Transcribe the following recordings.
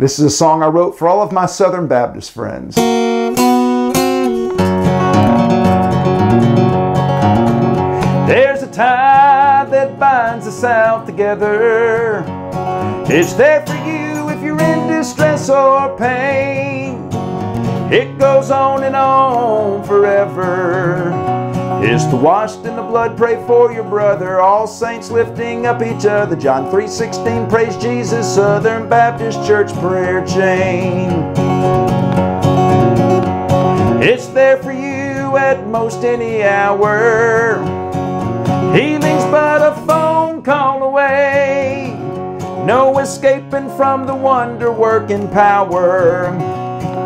This is a song I wrote for all of my Southern Baptist friends. There's a tie that binds the South together. It's there for you if you're in distress or pain. It goes on and on forever. The washed in the blood, pray for your brother. All saints lifting up each other. John 3:16, praise Jesus, Southern Baptist Church prayer chain. It's there for you at most any hour. Healing's but a phone call away. No escaping from the wonder working power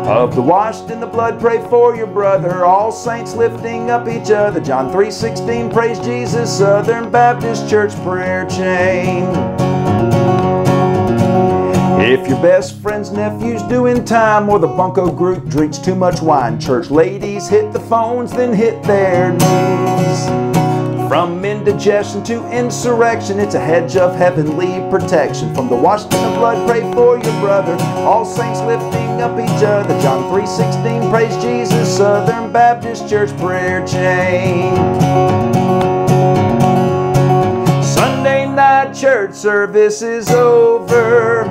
of the washed in the blood. Pray for your brother. All saints lifting up each other. John 3:16. Praise Jesus. Southern Baptist Church prayer chain. If your best friend's nephew's doing time or the bunco group drinks too much wine, church ladies hit the phones, then hit their knees. From indigestion to insurrection, it's a hedge of heavenly protection. From the washed in the blood, pray for your brother. All saints lifting up each other. John 3:16, praise Jesus. Southern Baptist Church prayer chain. Sunday night church service is over.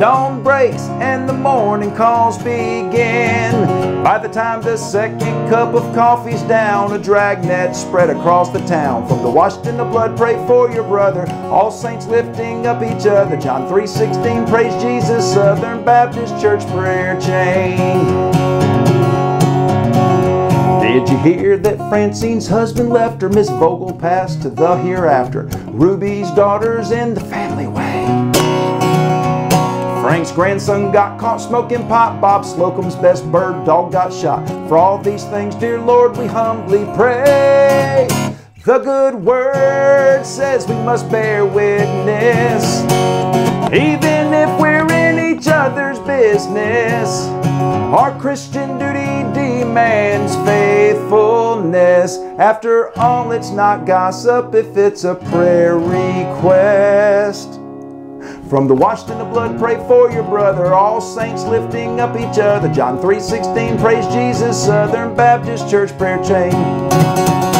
Dawn breaks and the morning calls begin. By the time the second cup of coffee's down, a dragnet spread across the town. From the washed in the blood, pray for your brother. All saints lifting up each other. John 3:16, praise Jesus. Southern Baptist Church prayer chain. Did you hear that Francine's husband left her? Miss Vogel passed to the hereafter. Ruby's daughter's in the family way. Frank's grandson got caught smoking pot. Bob Slocum's best bird dog got shot. For all these things, dear Lord, we humbly pray. The good word says we must bear witness, even if we're in each other's business. Our Christian duty demands faithfulness. After all, it's not gossip if it's a prayer request. From the washed in the blood, pray for your brother. All saints lifting up each other. John 3:16, praise Jesus. Southern Baptist Church prayer chain.